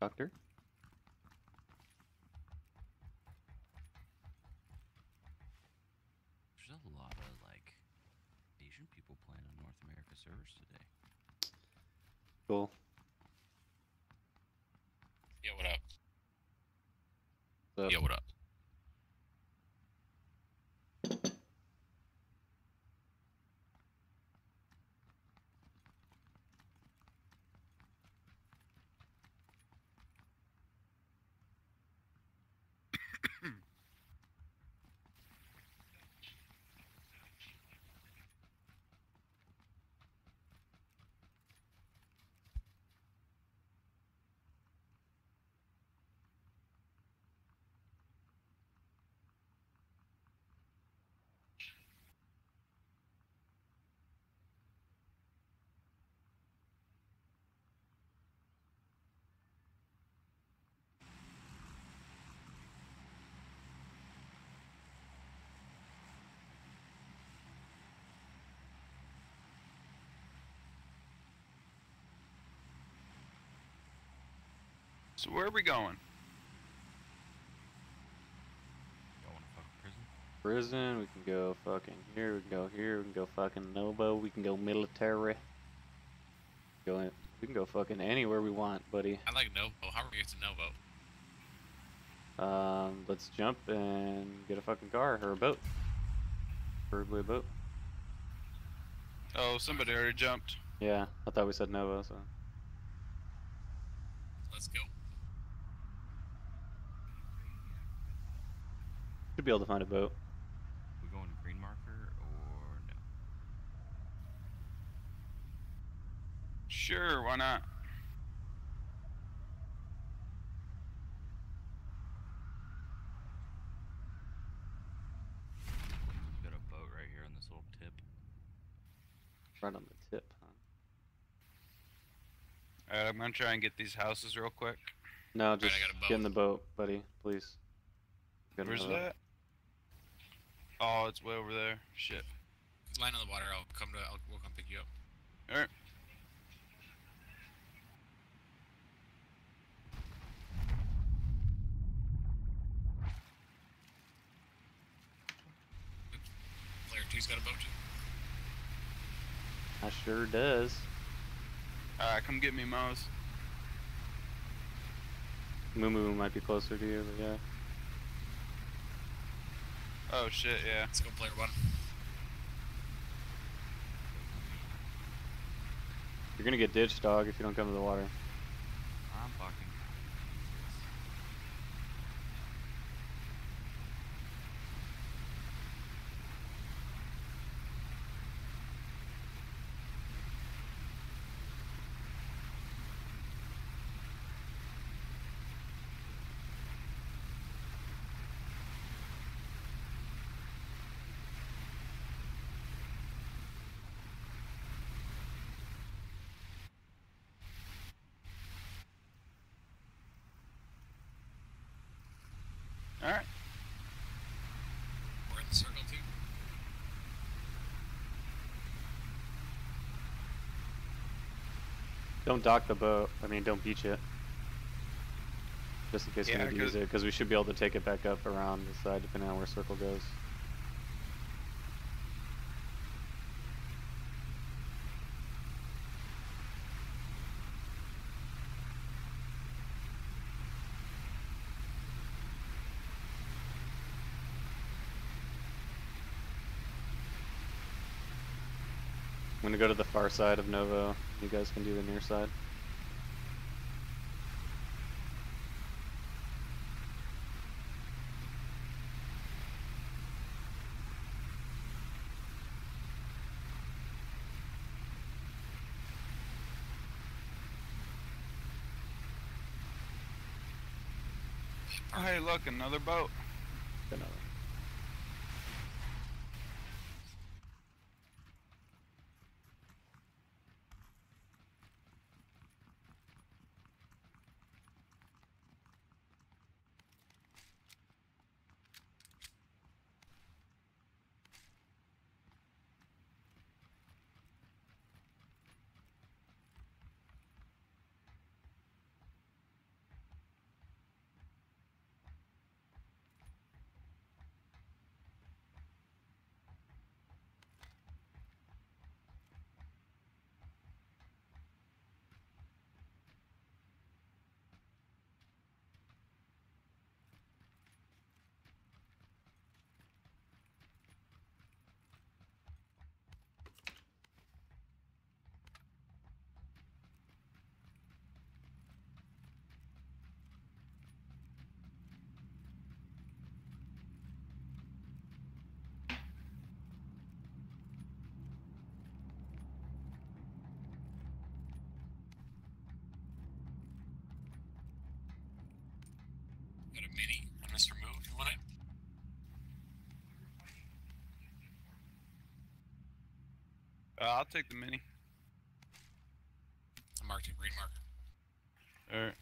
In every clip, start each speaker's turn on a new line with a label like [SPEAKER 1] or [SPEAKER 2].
[SPEAKER 1] Doctor?
[SPEAKER 2] There's a lot of like Asian people playing on North America servers today.
[SPEAKER 1] Cool.
[SPEAKER 3] Yo, what up?
[SPEAKER 1] So,
[SPEAKER 3] Yo, what up?
[SPEAKER 4] So where are we going?
[SPEAKER 2] Y'all want to fuck prison?
[SPEAKER 1] prison, we can go fucking here, we can go here, we can go fucking Novo, we can go military. Go in, we can go fucking anywhere we want, buddy.
[SPEAKER 3] I like Novo. How are we get to Novo?
[SPEAKER 1] Um, let's jump and get a fucking car or a boat. Preferably a boat.
[SPEAKER 4] Oh, somebody already jumped.
[SPEAKER 1] Yeah, I thought we said Novo, so.
[SPEAKER 3] Let's go.
[SPEAKER 1] Should be able to find a boat.
[SPEAKER 2] We going green marker or no?
[SPEAKER 4] Sure, why not?
[SPEAKER 2] We got a boat right here on this little tip.
[SPEAKER 1] Right on the tip, huh?
[SPEAKER 4] Alright, I'm gonna try and get these houses real quick.
[SPEAKER 1] No, just
[SPEAKER 3] got a
[SPEAKER 1] get in the boat, buddy, please.
[SPEAKER 4] Where's that? Oh, it's way over there. Shit.
[SPEAKER 3] Line on the water. I'll come to. I'll, we'll come pick you up.
[SPEAKER 4] Alright.
[SPEAKER 3] Player two's got a boat.
[SPEAKER 1] I sure does.
[SPEAKER 4] Alright, come get me, Mose.
[SPEAKER 1] Moo Moo might be closer to you, but yeah.
[SPEAKER 4] Oh shit, yeah.
[SPEAKER 3] Let's go, player one.
[SPEAKER 1] You're gonna get ditched, dog, if you don't come to the water.
[SPEAKER 2] I'm fucking.
[SPEAKER 4] Alright.
[SPEAKER 3] We're in the circle too.
[SPEAKER 1] Don't dock the boat. I mean, don't beach it. Just in case
[SPEAKER 4] Yeah,
[SPEAKER 1] we need to use it, because we should be able to take it back up around the side, depending on where circle goes. Go to the far side of Novo. You guys can do the near side.
[SPEAKER 4] Hey, look, another boat.
[SPEAKER 3] Mini on Mr. Move. You want it?
[SPEAKER 4] Uh, I'll take the mini.
[SPEAKER 3] I marked a green marker.
[SPEAKER 4] Alright.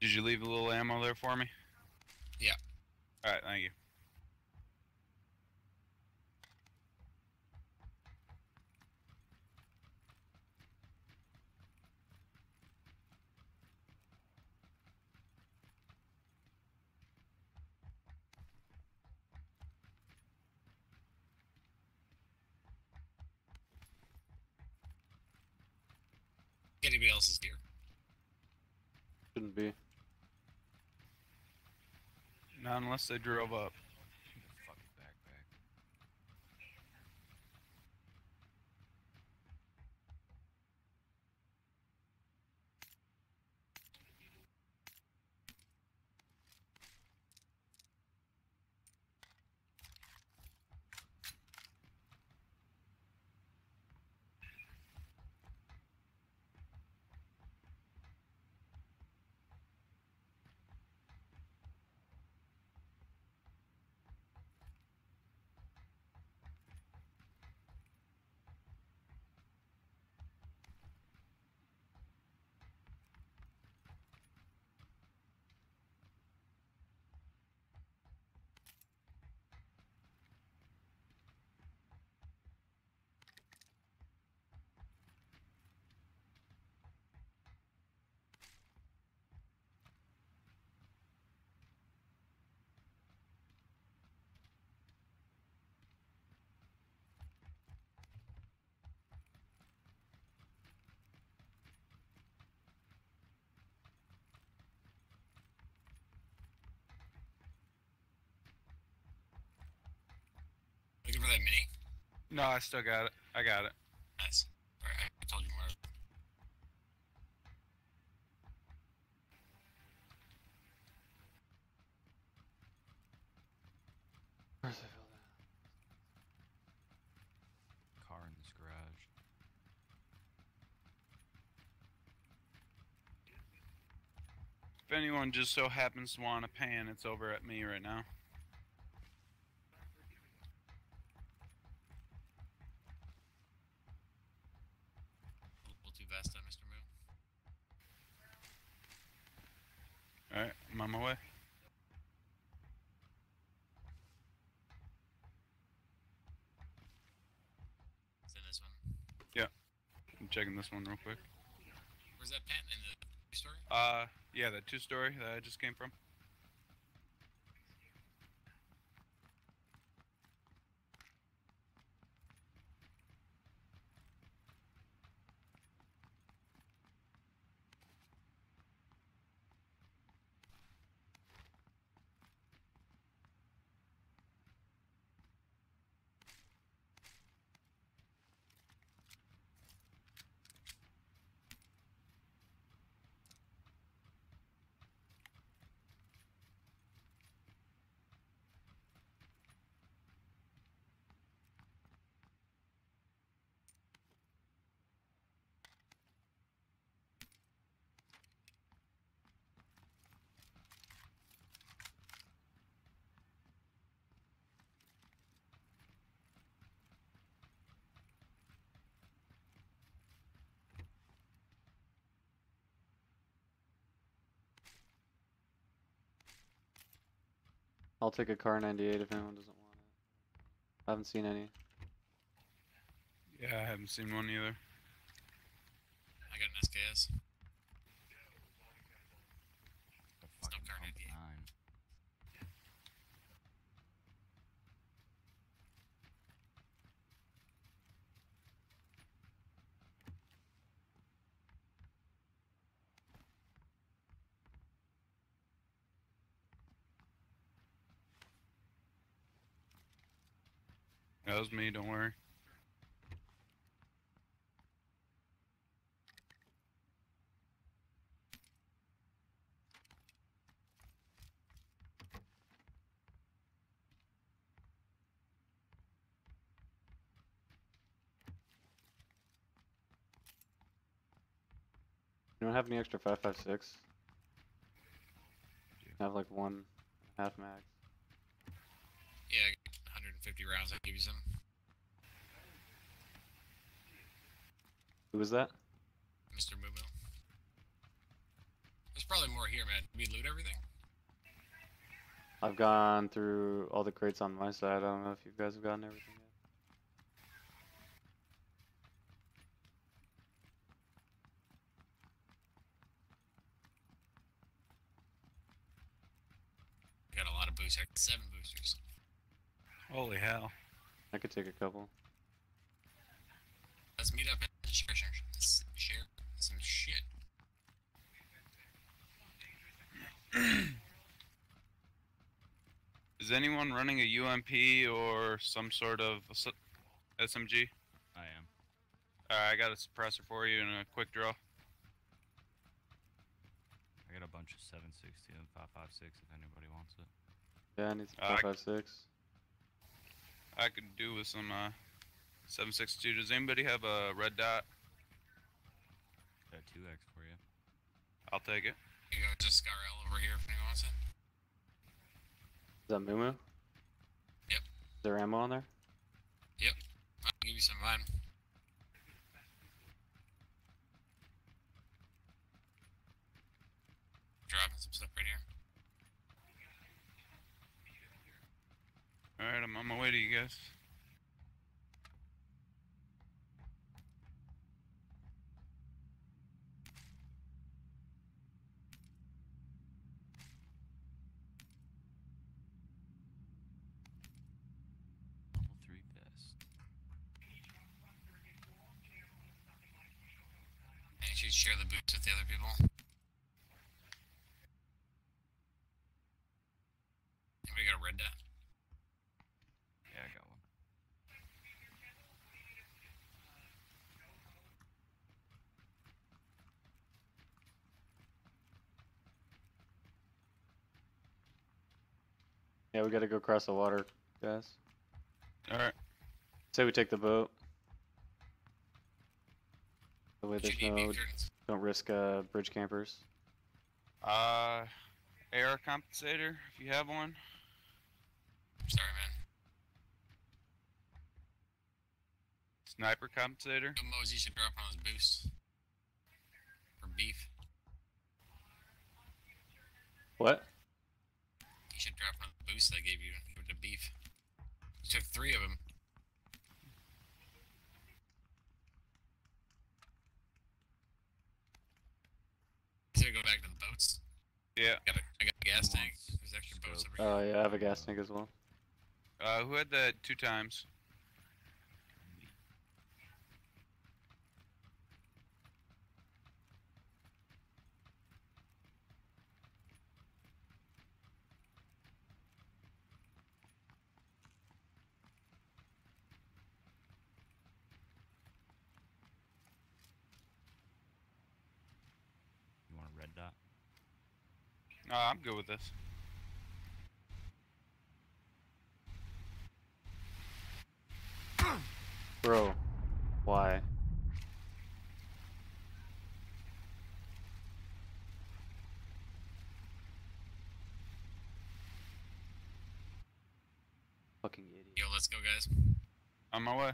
[SPEAKER 4] Did you leave a little ammo there for me?
[SPEAKER 3] Yeah.
[SPEAKER 4] Alright, thank you.
[SPEAKER 3] Anybody else is here?
[SPEAKER 1] Shouldn't be.
[SPEAKER 4] Not unless they drove up.
[SPEAKER 2] Fucking backpack.
[SPEAKER 3] Looking for that mini?
[SPEAKER 4] No, I still got it. I got it.
[SPEAKER 3] Nice. Alright, I told you more.
[SPEAKER 1] Where's I feel that?
[SPEAKER 2] Car in this garage.
[SPEAKER 4] If anyone just so happens to want a pan, it's over at me right now.
[SPEAKER 3] We'll, we'll do Vesta, Mr. Move.
[SPEAKER 4] Alright, I'm on my way.
[SPEAKER 3] Is that this one?
[SPEAKER 4] I'm checking this one real quick.
[SPEAKER 3] Where's that pen in the story?
[SPEAKER 4] Uh, yeah, the two story that I just came from.
[SPEAKER 1] I'll take a Kar98 if anyone doesn't want it. I haven't seen any.
[SPEAKER 4] Yeah, I haven't seen one either.
[SPEAKER 3] I got an SKS.
[SPEAKER 4] that was me, don't worry.
[SPEAKER 1] You don't have any extra 5.56? Five, have like one half max.
[SPEAKER 3] Yeah, I got 150 rounds. I'll give you some.
[SPEAKER 1] Who was that?
[SPEAKER 3] Mr. Moo Moo. There's probably more here, man. Did we loot everything?
[SPEAKER 1] I've gone through all the crates on my side. I don't know if you guys have gotten everything yet.
[SPEAKER 3] Got a lot of boosters. Seven boosters.
[SPEAKER 4] Holy hell.
[SPEAKER 1] I could take a couple.
[SPEAKER 3] Let's meet up and share, share, share some shit.
[SPEAKER 4] Is anyone running a UMP or some sort of SMG?
[SPEAKER 2] I am.
[SPEAKER 4] Alright, I got a suppressor for you and a quick draw.
[SPEAKER 2] I got a bunch of 760 and 556 if anybody wants it.
[SPEAKER 1] Yeah, I need some
[SPEAKER 4] Uh,
[SPEAKER 1] 556.
[SPEAKER 4] I could do with some uh, 762. Does anybody have a red dot?
[SPEAKER 2] Got 2x for you.
[SPEAKER 4] I'll take it.
[SPEAKER 3] You go to SCAR-L over here if anyone wants it.
[SPEAKER 1] Is that Moo Moo?
[SPEAKER 3] Yep.
[SPEAKER 1] Is there ammo on there? Yep.
[SPEAKER 3] I'll give you some of mine. Dropping some stuff right here.
[SPEAKER 4] Alright, I'm on my way to you guys.
[SPEAKER 2] Level 3 vest.
[SPEAKER 3] Should share the boots with the other people. Anybody got a red dot?
[SPEAKER 2] Yeah, I got one.
[SPEAKER 1] Yeah, we gotta go across the water, guys.
[SPEAKER 4] Alright.
[SPEAKER 1] Say we take the boat. The way
[SPEAKER 3] Do
[SPEAKER 1] there's no, don't risk uh, bridge campers.
[SPEAKER 4] Uh, AR compensator, if you have one.
[SPEAKER 3] Sorry, man.
[SPEAKER 4] Sniper compensator.
[SPEAKER 3] Yo, Mosey should drop on of those boosts. For beef.
[SPEAKER 1] What?
[SPEAKER 3] You should drop one of the boosts I gave you with the beef. You took three of them. So we go back to the boats.
[SPEAKER 4] Yeah.
[SPEAKER 3] I got a, I got a gas tank. There's extra boats over here.
[SPEAKER 1] Oh yeah, I have a gas tank as well.
[SPEAKER 4] Uh, who had that two times?
[SPEAKER 2] You want a red dot?
[SPEAKER 4] Uh, I'm good with this.
[SPEAKER 1] Bro, why? Fucking idiot.
[SPEAKER 3] Yo, let's go, guys.
[SPEAKER 4] On my way.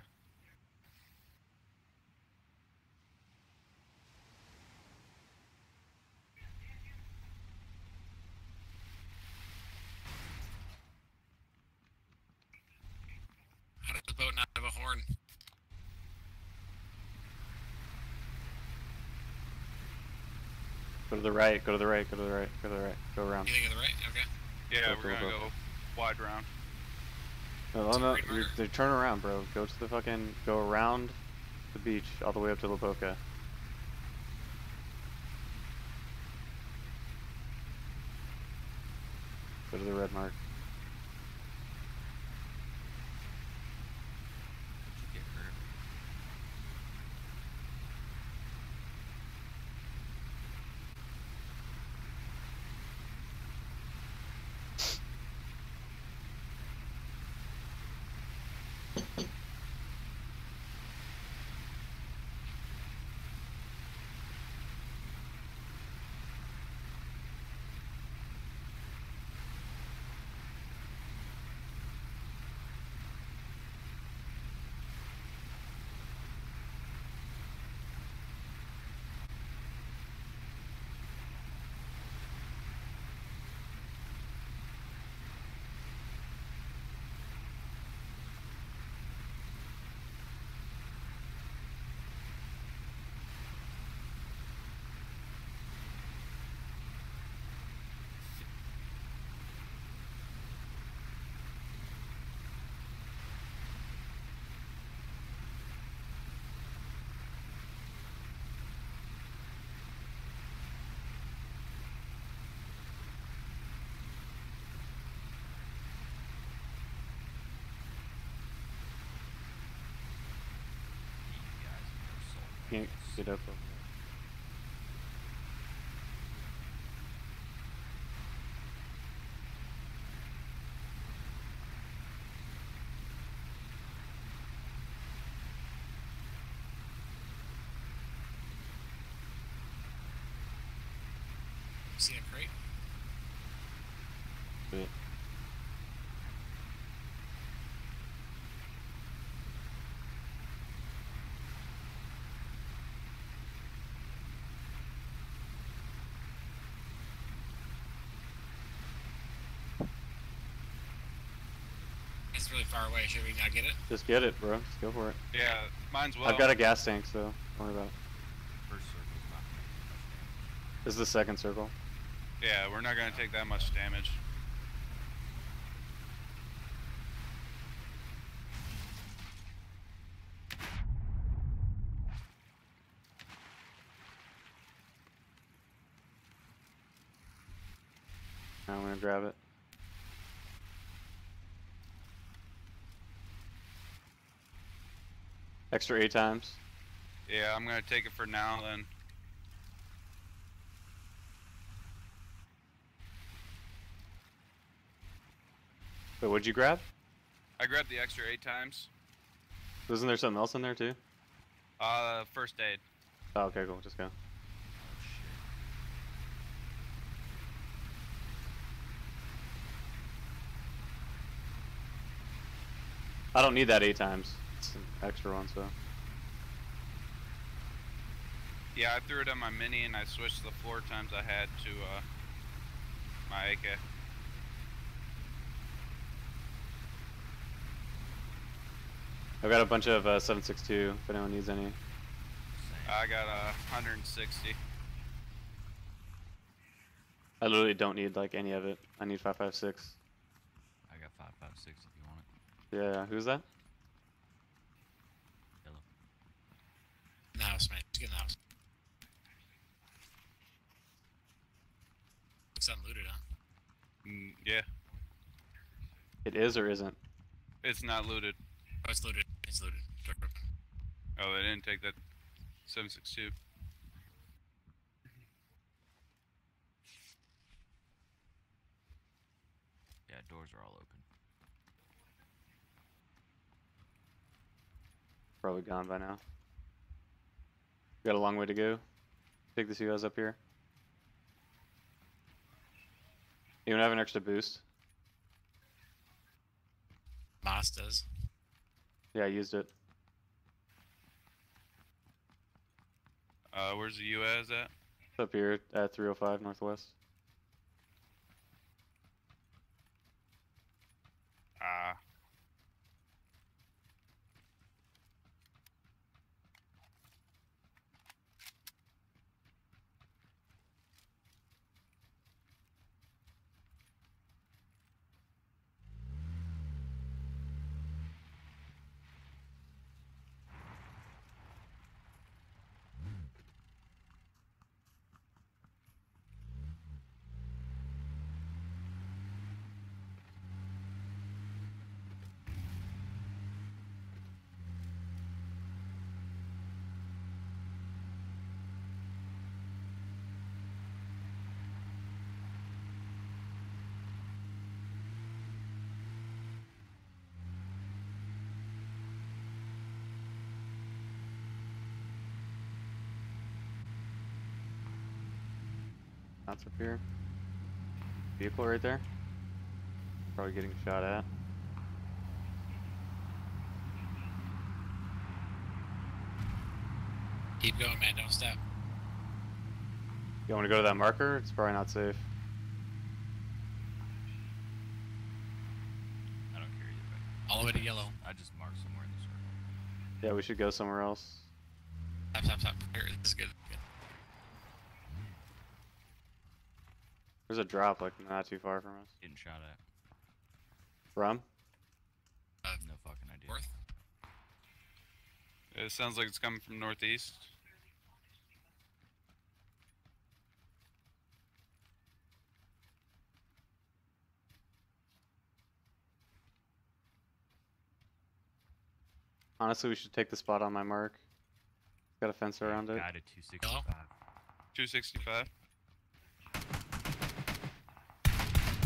[SPEAKER 3] How does the boat not have a horn?
[SPEAKER 1] Go to the right, go to the right, go to the right, go to the right, go around.
[SPEAKER 3] You think of the right? Okay.
[SPEAKER 4] Yeah,
[SPEAKER 1] Go,
[SPEAKER 4] we're
[SPEAKER 1] go,
[SPEAKER 4] gonna
[SPEAKER 1] go.
[SPEAKER 4] go wide round.
[SPEAKER 1] No, no, no, you're,
[SPEAKER 3] murder.
[SPEAKER 1] they turn around, bro. Go to the fucking, go around the beach all the way up to La Boca. Go to the red mark.
[SPEAKER 2] Did you get hurt?
[SPEAKER 1] Can't get up. over
[SPEAKER 3] See a crate?
[SPEAKER 1] there.
[SPEAKER 3] It's really far away. Should we not get it?
[SPEAKER 1] Just get it, bro. Just go for it.
[SPEAKER 4] Yeah, mine's well.
[SPEAKER 1] I've got a gas tank, so don't worry about it.
[SPEAKER 2] First circle's not gonna do much damage.
[SPEAKER 1] This is the second circle.
[SPEAKER 4] Yeah, we're not gonna take that much damage.
[SPEAKER 1] Now I'm gonna grab it. Extra eight times.
[SPEAKER 4] Yeah, I'm gonna take it for now then.
[SPEAKER 1] Wait, what'd you grab?
[SPEAKER 4] I grabbed the extra eight times.
[SPEAKER 1] Wasn't there something else in there too?
[SPEAKER 4] Uh, first aid.
[SPEAKER 1] Oh, okay, cool. Just go.
[SPEAKER 2] Oh shit.
[SPEAKER 1] I don't need that eight times. It's an extra one, so.
[SPEAKER 4] Yeah, I threw it on my mini and I switched the floor times I had to uh, my AK.
[SPEAKER 1] I've got a bunch of uh, 762 if anyone needs any.
[SPEAKER 4] I got a 160.
[SPEAKER 1] I literally don't need like any of it. I need 556.
[SPEAKER 2] I got five five six if you want it.
[SPEAKER 1] Yeah, who's that?
[SPEAKER 3] In the house, man. Just get in the house. Looks unlooted, huh?
[SPEAKER 4] Mm, yeah,
[SPEAKER 1] It is or isn't?
[SPEAKER 4] it's not looted.
[SPEAKER 3] Oh, it's looted. It's looted. Door open.
[SPEAKER 4] Oh, they didn't take that 762.
[SPEAKER 2] Yeah, doors are all open.
[SPEAKER 1] Probably gone by now. We got a long way to go. Take the two guys up here. Anyone have an extra boost?
[SPEAKER 3] Does.
[SPEAKER 1] Yeah, I used it.
[SPEAKER 4] Uh, where's the UAZ at?
[SPEAKER 1] It's up here at 305 Northwest.
[SPEAKER 4] Ah,
[SPEAKER 1] That's up here. Vehicle right there. Probably getting shot at.
[SPEAKER 3] Keep going, man. Don't stop.
[SPEAKER 1] You want to go to that marker? It's probably not safe.
[SPEAKER 2] I don't care either way.
[SPEAKER 3] All the way to yellow.
[SPEAKER 2] I just marked somewhere in the circle.
[SPEAKER 1] Yeah, we should go somewhere else.
[SPEAKER 3] Stop, stop, stop. Here, this is good. good.
[SPEAKER 1] There's a drop like not too far from us.
[SPEAKER 2] Getting shot at.
[SPEAKER 1] From?
[SPEAKER 3] Uh,
[SPEAKER 2] No fucking idea.
[SPEAKER 3] north.
[SPEAKER 4] it sounds like it's coming from northeast.
[SPEAKER 1] Honestly, we should take the spot on my mark. Got a fence around it.
[SPEAKER 2] Guided 265.
[SPEAKER 4] 265.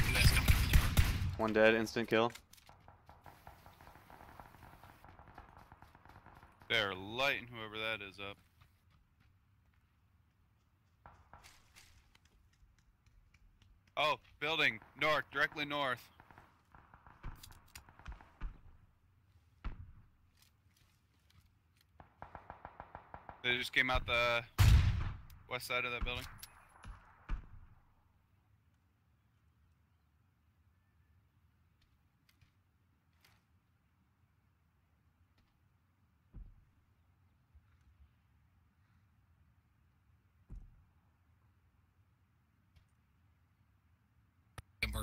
[SPEAKER 3] You guys coming from the north?
[SPEAKER 1] One dead, instant kill.
[SPEAKER 4] They're lighting whoever that is up. Oh, building north, directly north. They just came out the west side of that building.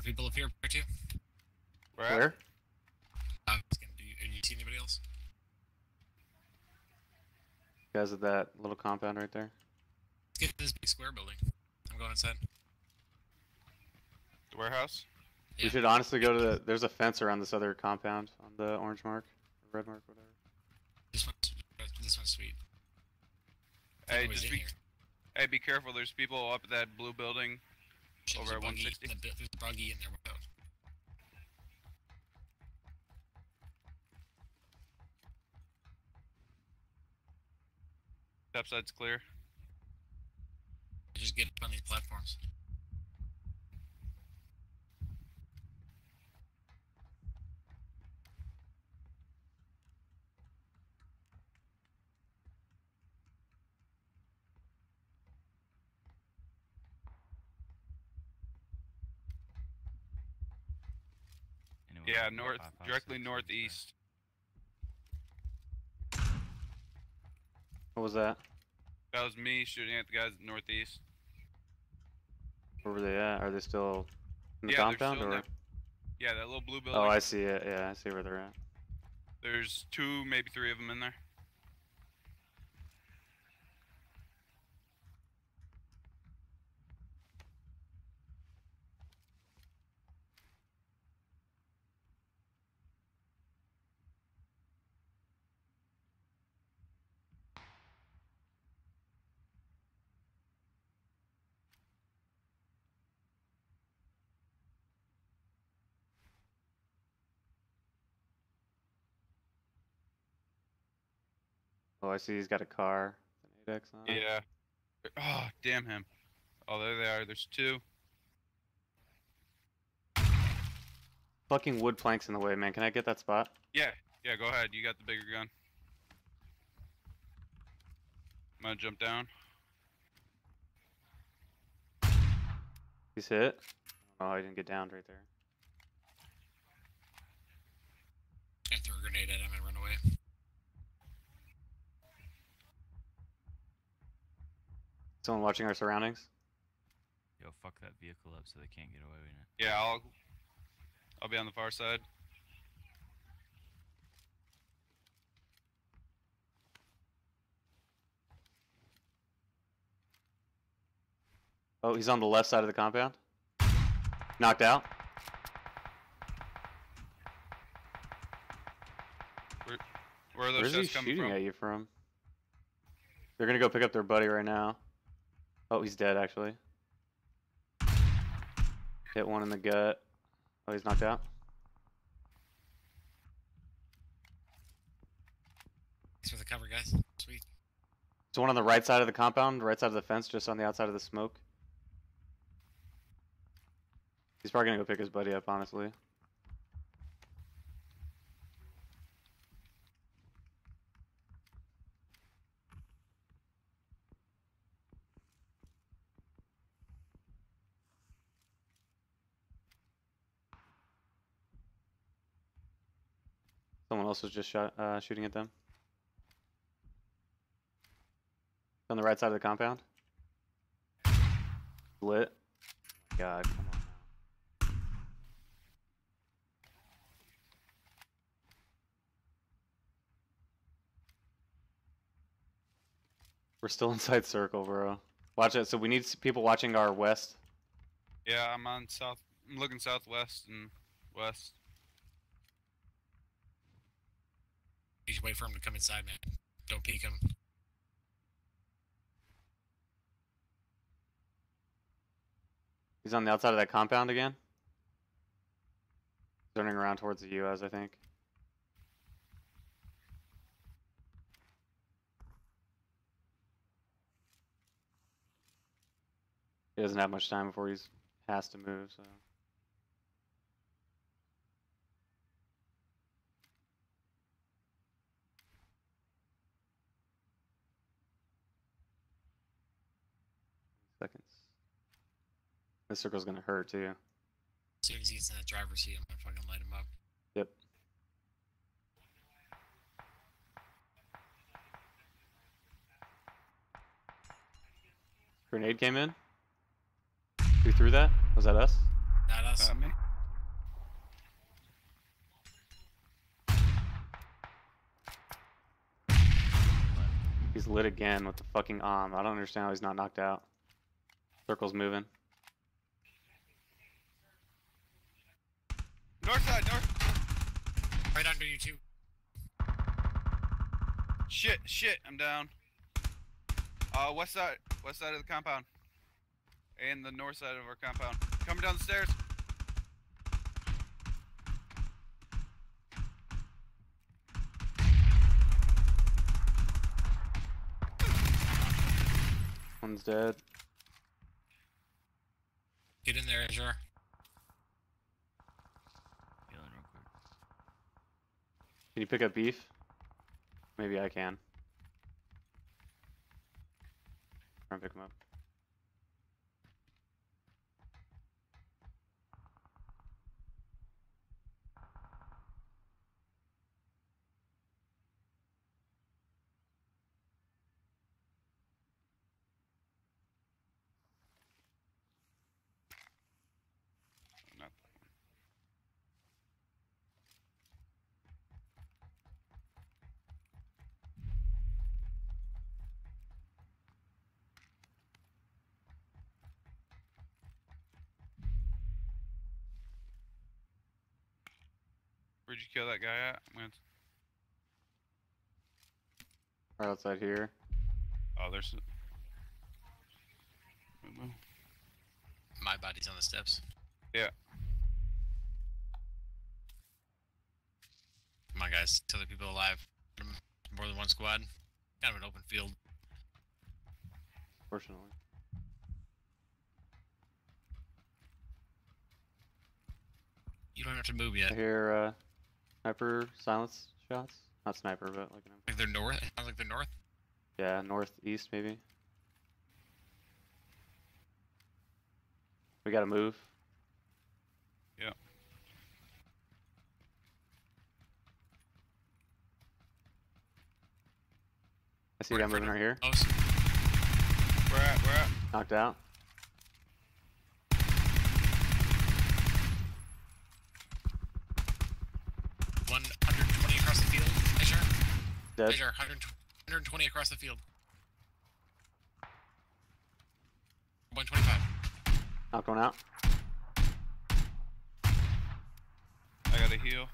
[SPEAKER 3] People up here too.
[SPEAKER 4] Where? at?
[SPEAKER 1] Where?
[SPEAKER 3] Uh, I was gonna do. Have you seen anybody else?
[SPEAKER 1] You Guys at that little compound right there.
[SPEAKER 3] Let's get to this big square building. I'm going inside.
[SPEAKER 4] The warehouse?
[SPEAKER 3] Yeah.
[SPEAKER 1] We should honestly go to the. There's a fence around this other compound on the orange mark, or red mark, whatever.
[SPEAKER 3] This one's this one's sweet. I
[SPEAKER 4] Hey,
[SPEAKER 3] think it was
[SPEAKER 4] just be,
[SPEAKER 3] here.
[SPEAKER 4] hey, be careful. There's people up at that blue building.
[SPEAKER 3] Shit,
[SPEAKER 4] over at 160?
[SPEAKER 3] in the bu- There's a buggy in there without.
[SPEAKER 4] Top side's clear.
[SPEAKER 3] Just get up on these platforms.
[SPEAKER 2] Anyone
[SPEAKER 4] Yeah,
[SPEAKER 2] on
[SPEAKER 4] north,
[SPEAKER 2] 556
[SPEAKER 4] directly
[SPEAKER 2] is there.
[SPEAKER 4] northeast.
[SPEAKER 1] What was that?
[SPEAKER 4] That was me shooting at the guys northeast.
[SPEAKER 1] Where were they at? Are they still in the
[SPEAKER 4] yeah, they're
[SPEAKER 1] compound
[SPEAKER 4] still in
[SPEAKER 1] or?
[SPEAKER 4] that- yeah, that little blue building.
[SPEAKER 1] Oh, I see it. Yeah, I see where they're at.
[SPEAKER 4] There's two, maybe three of them in there.
[SPEAKER 1] I see. He's got a car. An 8X on.
[SPEAKER 4] Yeah. Oh, damn him. Oh, there they are. There's two.
[SPEAKER 1] Fucking wood planks in the way, man. Can I get that spot?
[SPEAKER 4] Yeah, yeah, go ahead. You got the bigger gun. I'm gonna jump down.
[SPEAKER 1] He's hit. Oh, I didn't get downed right there.
[SPEAKER 3] I threw a grenade at him and run away.
[SPEAKER 1] Someone watching our surroundings?
[SPEAKER 2] Yo, fuck that vehicle up so they can't get away with it.
[SPEAKER 4] Yeah, I'll I'll be on the far side.
[SPEAKER 1] Oh, he's on the left side of the compound. Knocked out.
[SPEAKER 4] Where are those
[SPEAKER 1] Where's he
[SPEAKER 4] coming
[SPEAKER 1] shooting
[SPEAKER 4] from?
[SPEAKER 1] at you from? They're gonna go pick up their buddy right now. Oh, he's dead actually. Hit one in the gut. Oh, he's knocked out.
[SPEAKER 3] Thanks for the cover, guys. Sweet.
[SPEAKER 1] So one on the right side of the compound, right side of the fence, just on the outside of the smoke. He's probably gonna go pick his buddy up, honestly. Was just shot, uh, shooting at them. On the right side of the compound. Lit. God, come on now. We're still inside circle, bro. Watch it. So we need people watching our west.
[SPEAKER 4] Yeah, I'm on south. I'm looking southwest and west.
[SPEAKER 3] You wait for him to come inside, man. Don't peek him.
[SPEAKER 1] He's on the outside of that compound again. Turning around towards the U.S., I think. He doesn't have much time before he has to move, so... Seconds. This circle's gonna hurt too.
[SPEAKER 3] As soon as he gets in the driver's seat, I'm gonna fucking light him up.
[SPEAKER 1] Yep. Grenade came in. Who threw that? Was that us?
[SPEAKER 3] Not us.
[SPEAKER 4] Got me.
[SPEAKER 1] He's lit again with the fucking arm. I don't understand how he's not knocked out. Circle's moving.
[SPEAKER 4] North side, north.
[SPEAKER 3] right under you too.
[SPEAKER 4] Shit, shit, I'm down. Uh, west side, west side of the compound. And the north side of our compound. Coming down the stairs.
[SPEAKER 1] One's dead.
[SPEAKER 3] Get in there, Azure.
[SPEAKER 2] Healing real quick.
[SPEAKER 1] Can you pick up beef? Maybe I can. Try and pick him up.
[SPEAKER 4] Not Where'd you kill that guy at? I'm gonna-
[SPEAKER 1] Right outside here.
[SPEAKER 4] Oh, there's.
[SPEAKER 3] My body's on the steps.
[SPEAKER 4] Yeah.
[SPEAKER 3] Come on, guys. Tell the people alive. More than one squad. Kind of an open field.
[SPEAKER 1] Fortunately.
[SPEAKER 3] You don't have to move
[SPEAKER 1] I
[SPEAKER 3] yet.
[SPEAKER 1] hear uh, sniper silence shots. Not sniper, but like an
[SPEAKER 3] Like they're north. It sounds like they're north.
[SPEAKER 1] yeah, northeast maybe. We gotta move.
[SPEAKER 4] Yeah.
[SPEAKER 1] I see
[SPEAKER 3] We're
[SPEAKER 1] a guy moving right here.
[SPEAKER 3] Most.
[SPEAKER 4] Where at? Where at?
[SPEAKER 1] Knocked out.
[SPEAKER 3] One hundred twenty across the field. Azure.
[SPEAKER 1] Dead.
[SPEAKER 3] Azure. 100 120 across the field. One twenty-five.
[SPEAKER 1] Knocked one out.
[SPEAKER 4] I gotta heal.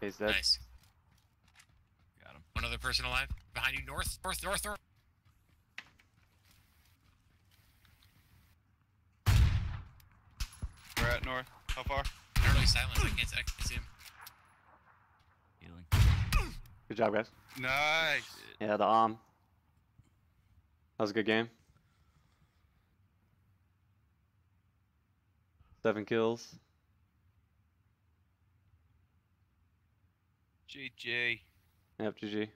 [SPEAKER 1] He's dead.
[SPEAKER 3] Nice.
[SPEAKER 2] Got him.
[SPEAKER 3] One other person alive. Behind you. North. North. North. North.
[SPEAKER 4] Where at north? How far?
[SPEAKER 3] They're really silent. I can't, I can't see him.
[SPEAKER 2] Healing.
[SPEAKER 1] Good job, guys.
[SPEAKER 4] Nice.
[SPEAKER 1] Yeah, the arm. That was a good game. Seven kills.
[SPEAKER 4] GG.
[SPEAKER 1] Yep, GG.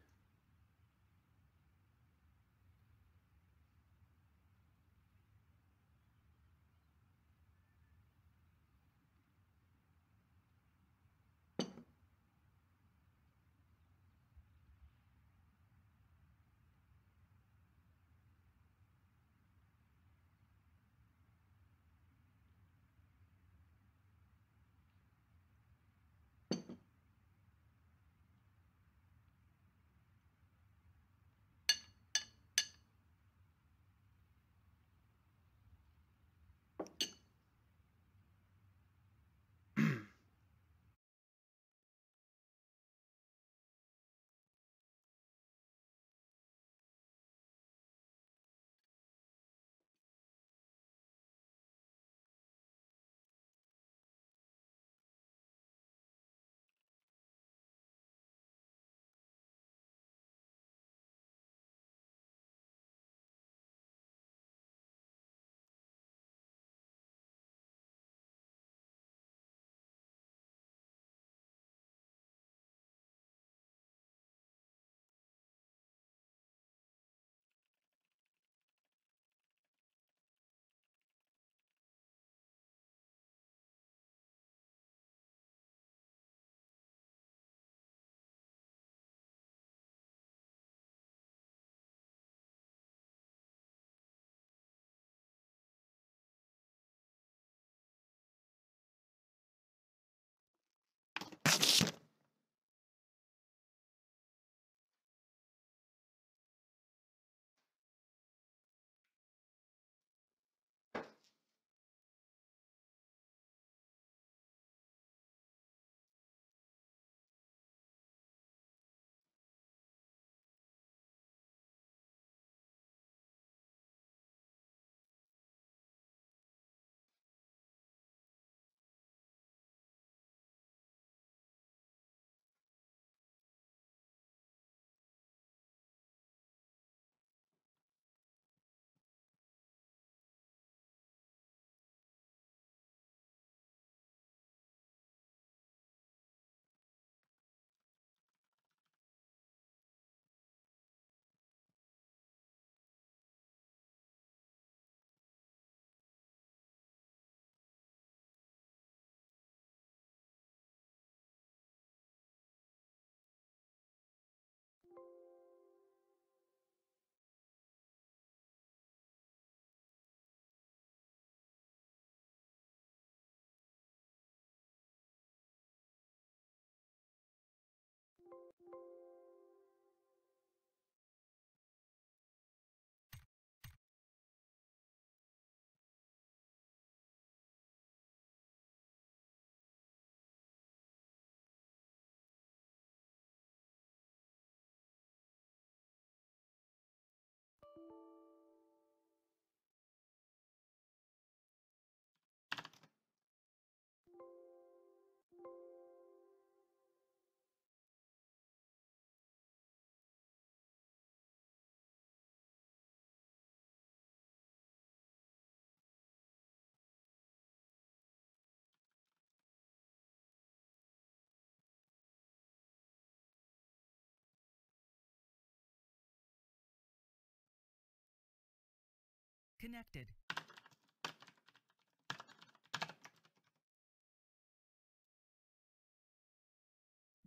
[SPEAKER 5] Disconnected.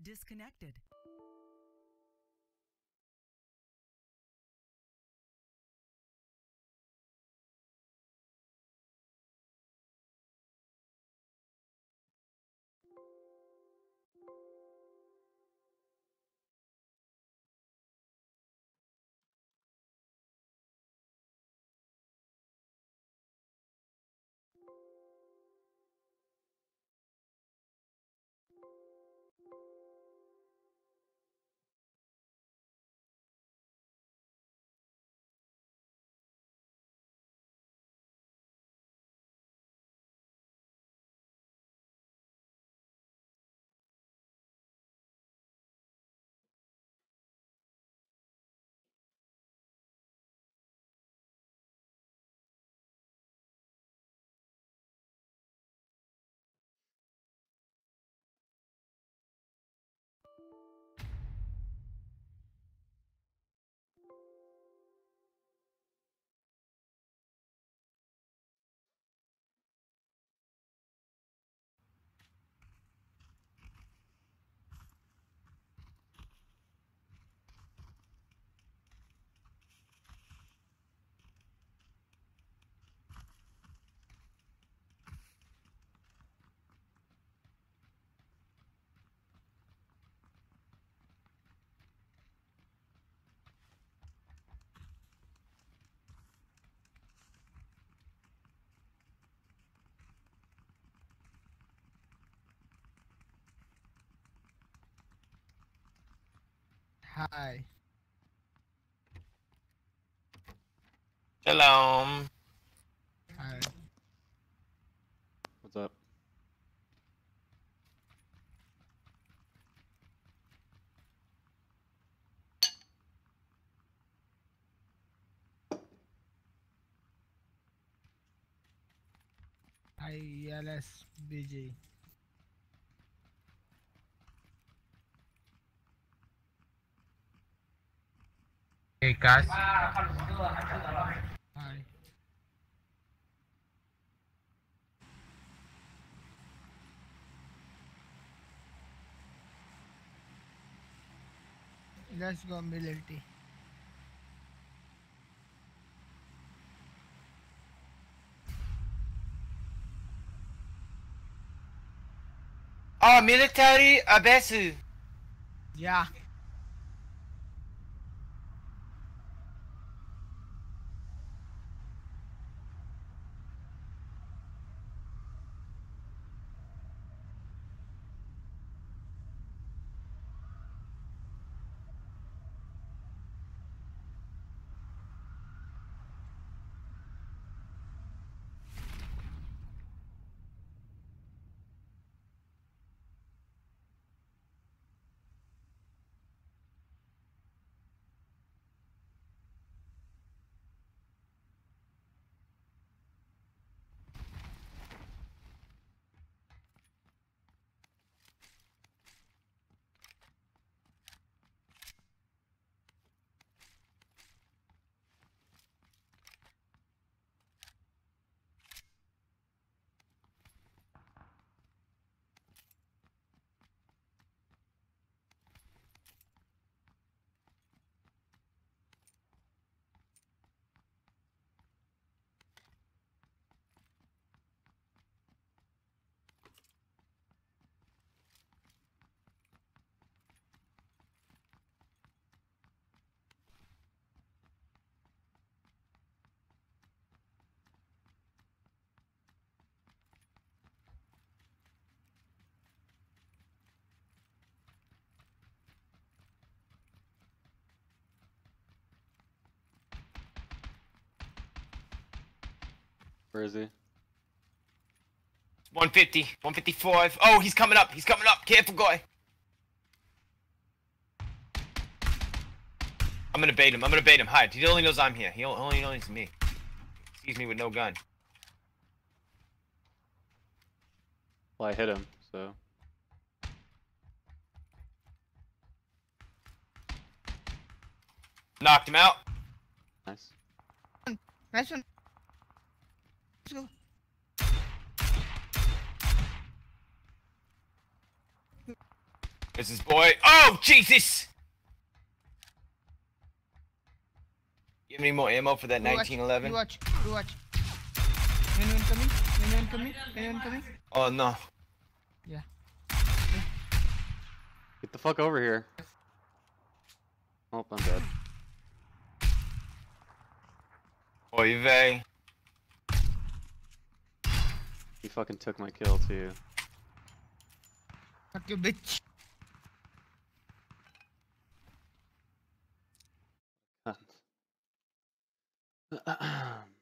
[SPEAKER 5] Disconnected.
[SPEAKER 6] Hi.
[SPEAKER 7] Shalom.
[SPEAKER 6] Hi.
[SPEAKER 1] What's up?
[SPEAKER 6] Hi, LSBG.
[SPEAKER 7] Hey guys.
[SPEAKER 6] Hi. Let's go military.
[SPEAKER 7] Oh, military uh, abesu.
[SPEAKER 6] Yeah.
[SPEAKER 1] Where is he?
[SPEAKER 7] 150, 155. Oh, he's coming up. He's coming up. Careful, guy. I'm gonna bait him. I'm gonna bait him. Hide. He only knows I'm here. He only knows me. Sees me with no gun.
[SPEAKER 1] Well, I hit him, so.
[SPEAKER 7] Knocked him out.
[SPEAKER 1] Nice.
[SPEAKER 6] Nice one. Let's go.
[SPEAKER 7] This is boy. Oh Jesus! You have any more ammo for that
[SPEAKER 6] You watch,
[SPEAKER 7] 1911?
[SPEAKER 6] You watch. You watch. Anyone coming? Anyone coming? Anyone coming?
[SPEAKER 7] Oh no.
[SPEAKER 6] Yeah.
[SPEAKER 1] Get the fuck over here. Oh, I'm dead.
[SPEAKER 7] Oy vey.
[SPEAKER 1] He fucking took my kill too.
[SPEAKER 6] Fuck you, bitch.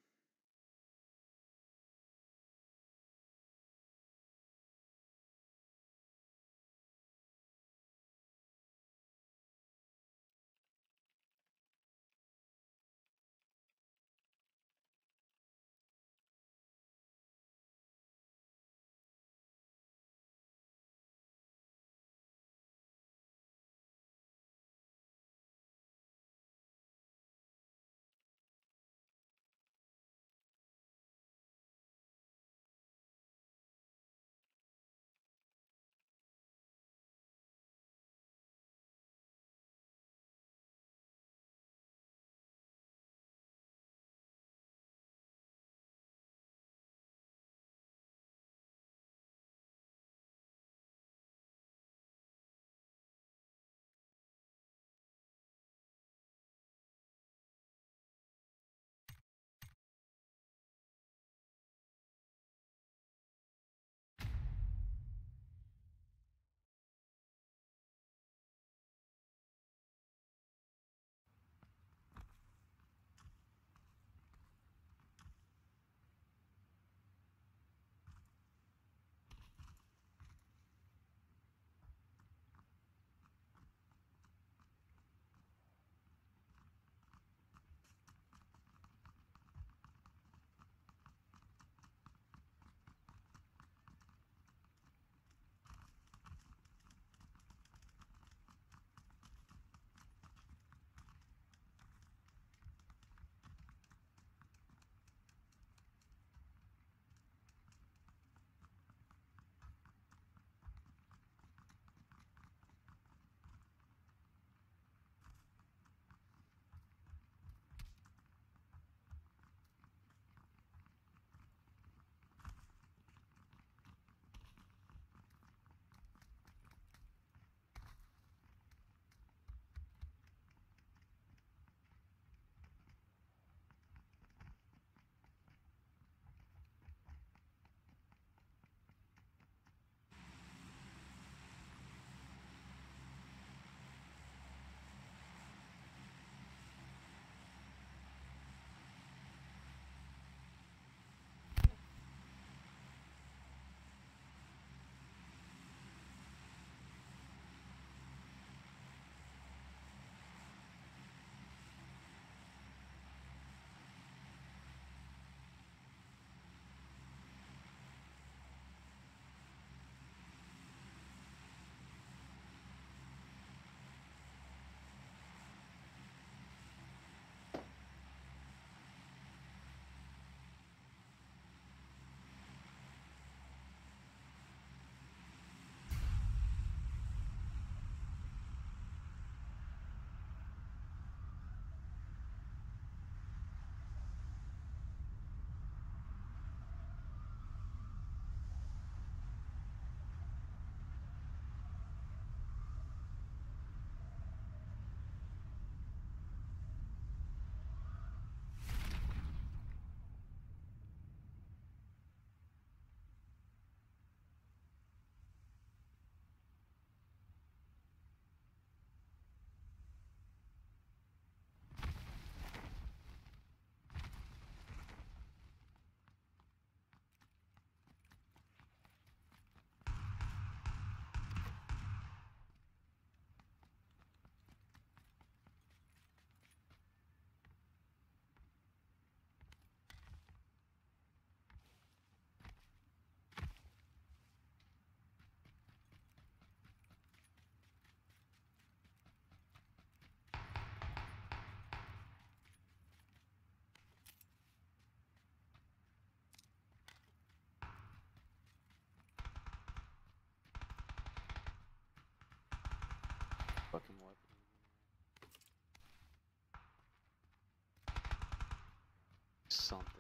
[SPEAKER 1] something.